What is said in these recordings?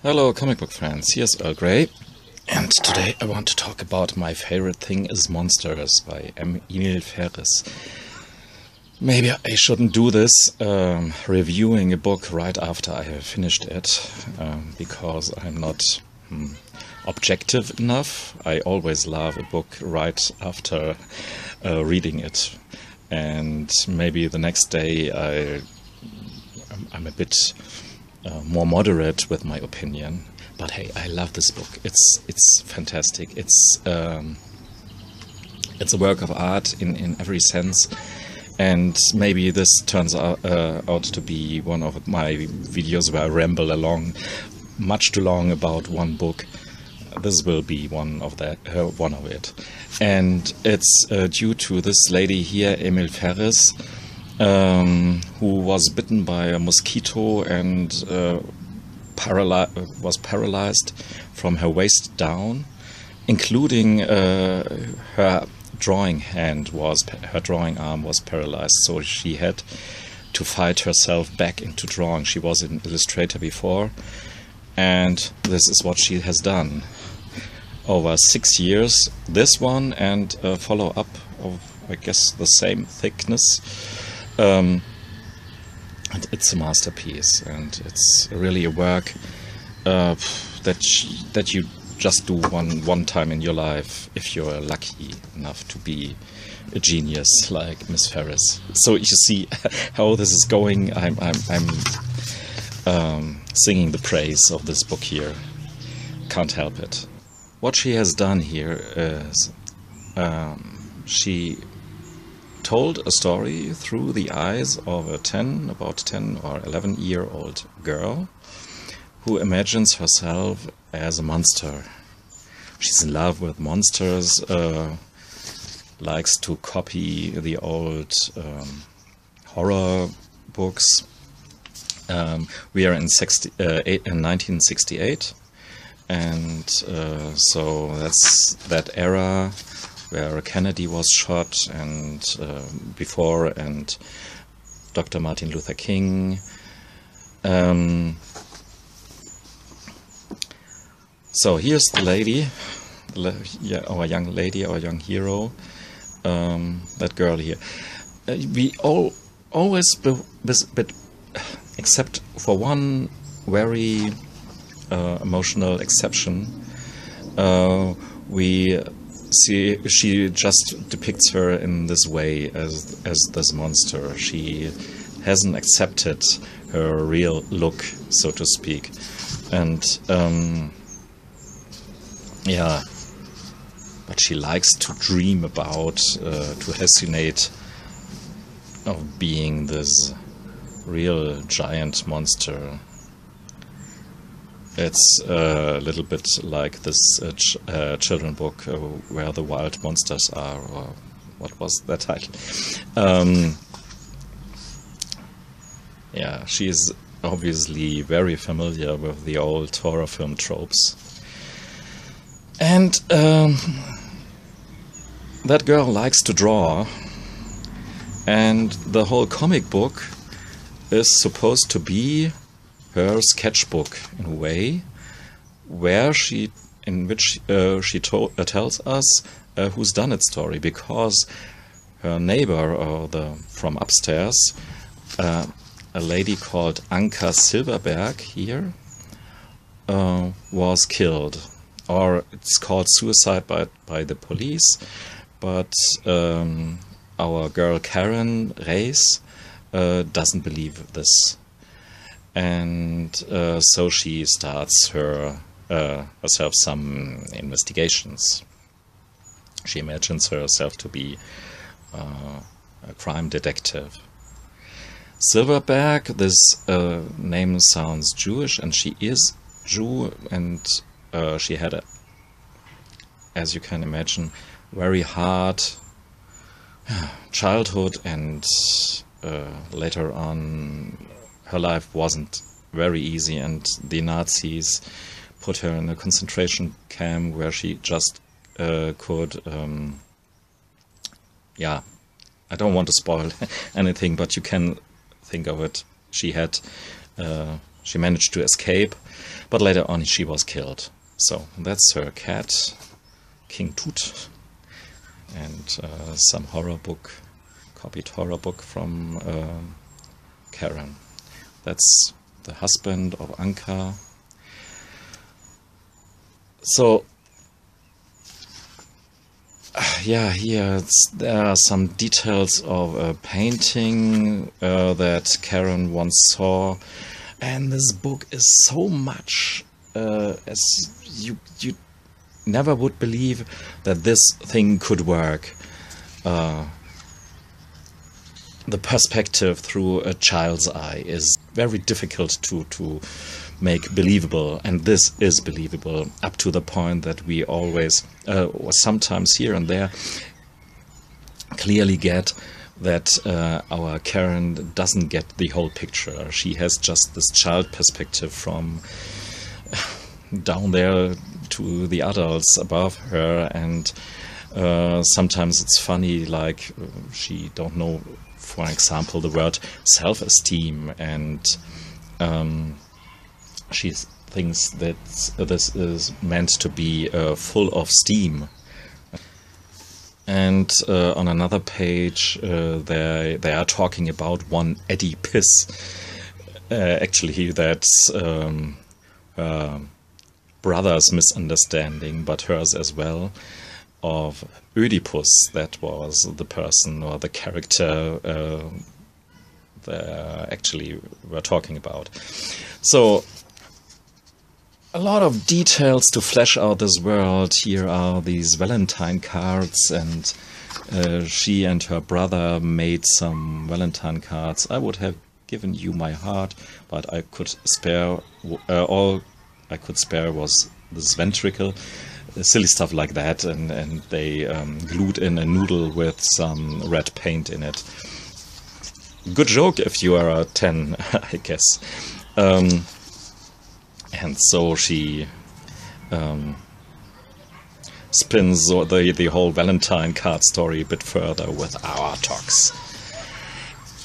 Hello, comic book fans. Here's Earl Grey, and today I want to talk about my favorite thing is Monsters by M. Emil Ferris. Maybe I shouldn't do this, um, reviewing a book right after I have finished it, um, because I'm not hmm, objective enough. I always love a book right after uh, reading it, and maybe the next day I, I'm a bit uh, more moderate with my opinion. But hey, I love this book. It's it's fantastic. It's um, it's a work of art in in every sense. And maybe this turns out, uh, out to be one of my videos where I ramble along much too long about one book. This will be one of that, uh, one of it, and it's uh, due to this lady here, Emil Ferris, um, who was bitten by a mosquito and uh, paraly- was paralyzed from her waist down, including uh, her drawing hand was her drawing arm was paralyzed, so she had to fight herself back into drawing. She was an illustrator before, and this is what she has done over six years. This one and a follow up of, I guess, the same thickness um, and it's a masterpiece, and it's really a work uh, that that you just do one one time in your life if you're lucky enough to be a genius like Miss Ferris. So you see how this is going. I'm I'm, I'm um, singing the praise of this book here. Can't help it. What she has done here is um, she told a story through the eyes of a 10, about 10 or 11 year old girl who imagines herself as a monster. She's in love with monsters, uh, likes to copy the old um, horror books. Um, we are in, 60, uh, eight, in 1968, and uh, so that's that era where Kennedy was shot, and uh, before, and Dr. Martin Luther King. Um, so here's the lady, our young lady, our young hero, um, that girl here. Uh, we all always, but except for one very uh, emotional exception, uh, we see she just depicts her in this way as as this monster. She hasn't accepted her real look, so to speak, and um, yeah. But she likes to dream about, uh, to hallucinate of being this real giant monster it's a little bit like this uh, ch uh, children book uh, where the wild monsters are, or what was that title? Um, yeah, she is obviously very familiar with the old horror film tropes. And um, that girl likes to draw, and the whole comic book is supposed to be her sketchbook in a way, where she in which uh, she to- uh, tells us uh, who's done it story because her neighbor or the from upstairs, uh, a lady called Anka Silverberg here, uh, was killed, or it's called suicide by by the police, but um, our girl Karen Reyes uh, doesn't believe this and uh, so she starts her uh, herself some investigations. She imagines herself to be uh, a crime detective. Silverberg, this uh, name sounds Jewish, and she is Jew, and uh, she had a, as you can imagine, very hard childhood, and uh, later on her life wasn't very easy, and the Nazis put her in a concentration camp where she just uh, could. Um, yeah, I don't want to spoil anything, but you can think of it. She had. Uh, she managed to escape, but later on she was killed. So that's her cat, King Tut, and uh, some horror book, copied horror book from uh, Karen. That's the husband of Anka. So yeah, here there are some details of a painting uh, that Karen once saw, and this book is so much uh, as you you never would believe that this thing could work. Uh, the perspective through a child's eye is very difficult to to make believable, and this is believable up to the point that we always, uh, or sometimes here and there, clearly get that uh, our Karen doesn't get the whole picture. She has just this child perspective from down there to the adults above her, and uh, sometimes it's funny, like she don't know, for example, the word self-esteem and. Um, she thinks that this is meant to be uh, full of steam. And uh, on another page, uh, they they are talking about one Oedipus. Uh, actually, that's um, brother's misunderstanding, but hers as well, of Oedipus. That was the person or the character uh, actually were talking about. So a lot of details to flesh out this world. Here are these Valentine cards, and uh, she and her brother made some Valentine cards. I would have given you my heart, but I could spare uh, all I could spare was this ventricle, silly stuff like that, and and they um, glued in a noodle with some red paint in it. Good joke if you are a ten, I guess. Um, and so she um, spins the the whole Valentine card story a bit further with our talks.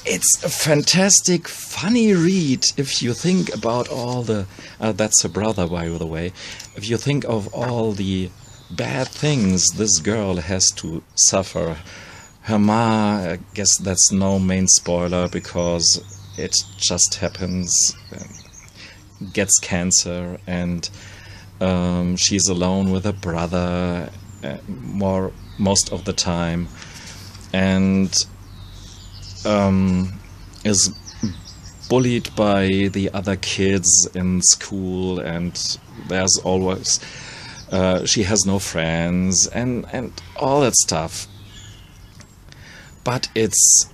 It's a fantastic, funny read if you think about all the. Uh, that's her brother, by the way. If you think of all the bad things this girl has to suffer. Her ma, I guess that's no main spoiler because it just happens gets cancer and um, she's alone with her brother uh, more most of the time and um, is bullied by the other kids in school and there's always uh, she has no friends and and all that stuff but it's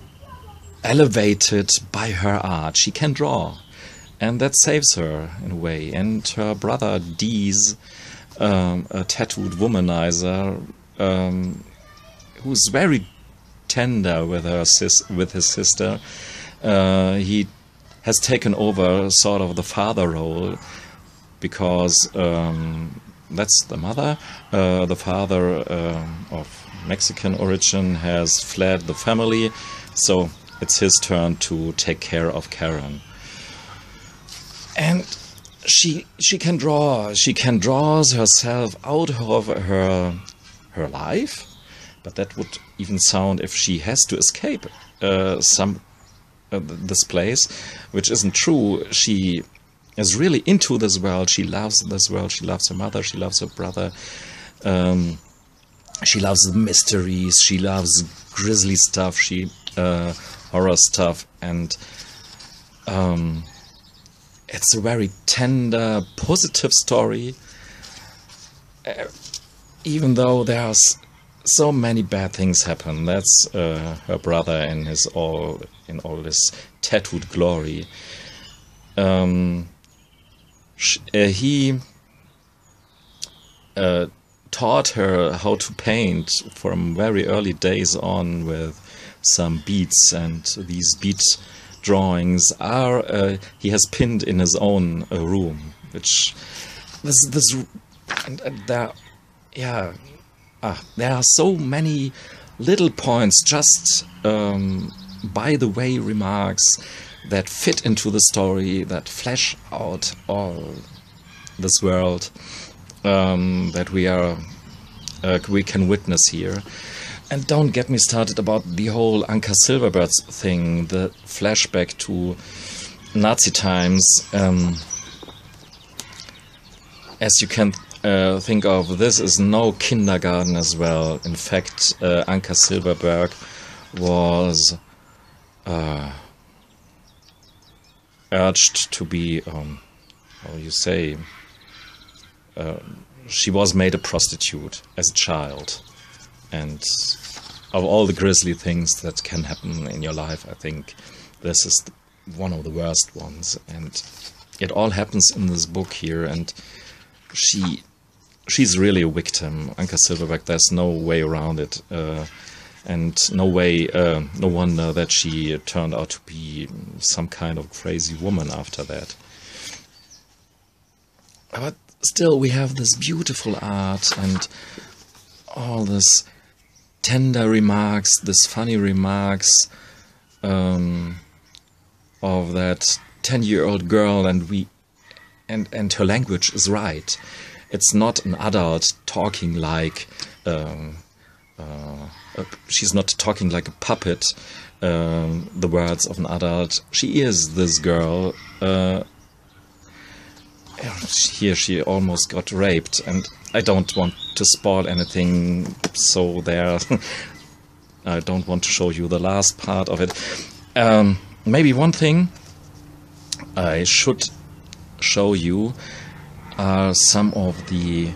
elevated by her art she can draw and that saves her in a way. And her brother Deeze, um, a tattooed womanizer, um, who's very tender with her sis with his sister. Uh, he has taken over sort of the father role because um, that's the mother. Uh, the father uh, of Mexican origin has fled the family, so it's his turn to take care of Karen and she she can draw she can draw herself out of her her life but that would even sound if she has to escape uh, some uh, this place which isn't true she is really into this world she loves this world she loves her mother she loves her brother um, she loves the mysteries she loves grisly stuff she uh, horror stuff and um, it's a very tender, positive story. Uh, even though there's so many bad things happen. That's uh, her brother in his all in all this tattooed glory. Um, uh, he uh, taught her how to paint from very early days on with some beads, and these bead drawings are uh, he has pinned in his own uh, room, which this this and, and there, yeah, ah, there are so many little points, just um, by the way remarks that fit into the story, that flesh out all this world um, that we are uh, we can witness here. And don't get me started about the whole Anka Silverberg's thing, the flashback to Nazi times. Um, as you can uh, think of, this is no kindergarten as well. In fact, uh, Anka Silverberg was uh, urged to be, um, how you say, uh, she was made a prostitute as a child. And of all the grisly things that can happen in your life, I think this is one of the worst ones. And it all happens in this book here. And she she's really a victim, Anka Silverberg. There's no way around it. Uh, and no way, uh, no wonder that she turned out to be some kind of crazy woman after that. But still, we have this beautiful art and all this tender remarks, this funny remarks um, of that ten-year-old girl, and we, and and her language is right. It's not an adult talking like. Um, uh, she's not talking like a puppet. Um, the words of an adult. She is this girl. Uh, here she almost got raped, and I don't want to spoil anything. So there, I don't want to show you the last part of it. Um, maybe one thing I should show you are some of the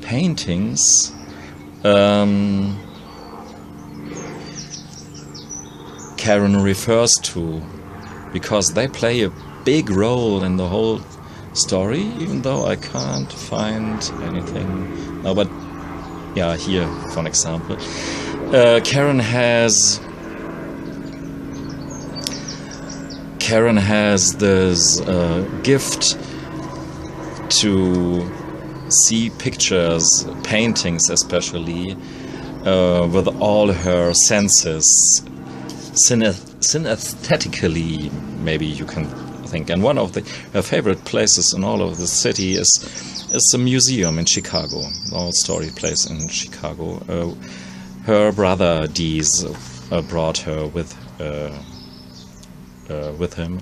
paintings um, Karen refers to because they play a big role in the whole story, even though I can't find anything. No, but yeah, here, for an example. Uh, Karen has. Karen has this uh, gift to see pictures, paintings especially, uh, with all her senses, synesthetically, maybe you can think. And one of the, her favorite places in all of the city is is a museum in Chicago, the old story place in Chicago. Uh, her brother Deeze uh, brought her with uh, uh, with him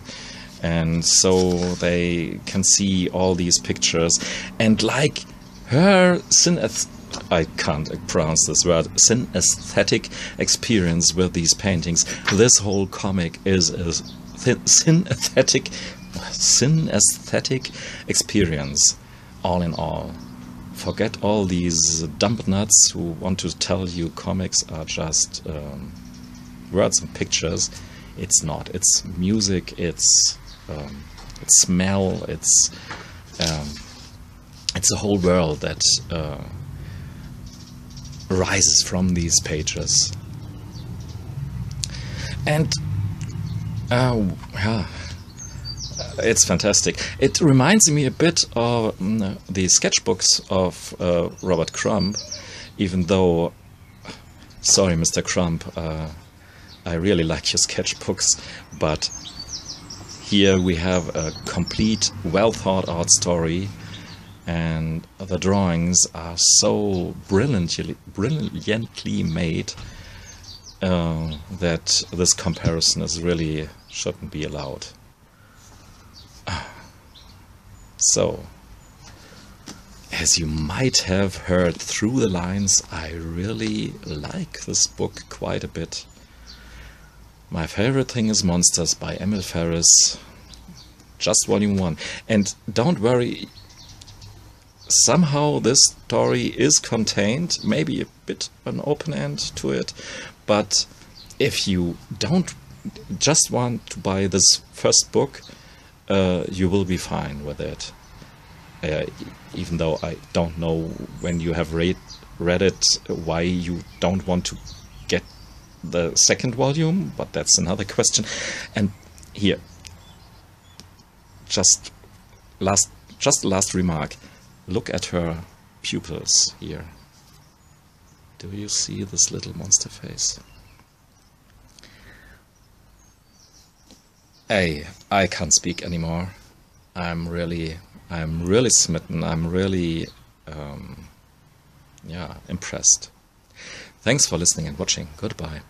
and so they can see all these pictures and like her synath I can't pronounce this word. Synesthetic experience with these paintings. This whole comic is a synesthetic synesthetic experience all in all. Forget all these dumb nuts who want to tell you comics are just um, words and pictures. It's not. It's music. It's um, it's smell, it's um, it's a whole world that uh, arises from these pages. And uh, yeah, it's fantastic. It reminds me a bit of mm, the sketchbooks of uh, Robert Crumb, even though, sorry, Mr. Crumb, uh, I really like your sketchbooks, but here we have a complete, well thought out story, and the drawings are so brilliantly, brilliantly made uh, that this comparison is really shouldn't be allowed. So, as you might have heard through the lines, I really like this book quite a bit. My favorite thing is Monsters by Emil Ferris, just volume one. And don't worry, somehow this story is contained, maybe a bit an open end to it, but if you don't just want to buy this first book, uh, you will be fine with it. Uh, even though I don't know when you have read read it why you don't want to get the second volume, but that's another question. And here, just last, just last remark. Look at her pupils here. Do you see this little monster face? Hey, I can't speak anymore. I'm really, I'm really smitten. I'm really, um, yeah, impressed. Thanks for listening and watching. Goodbye.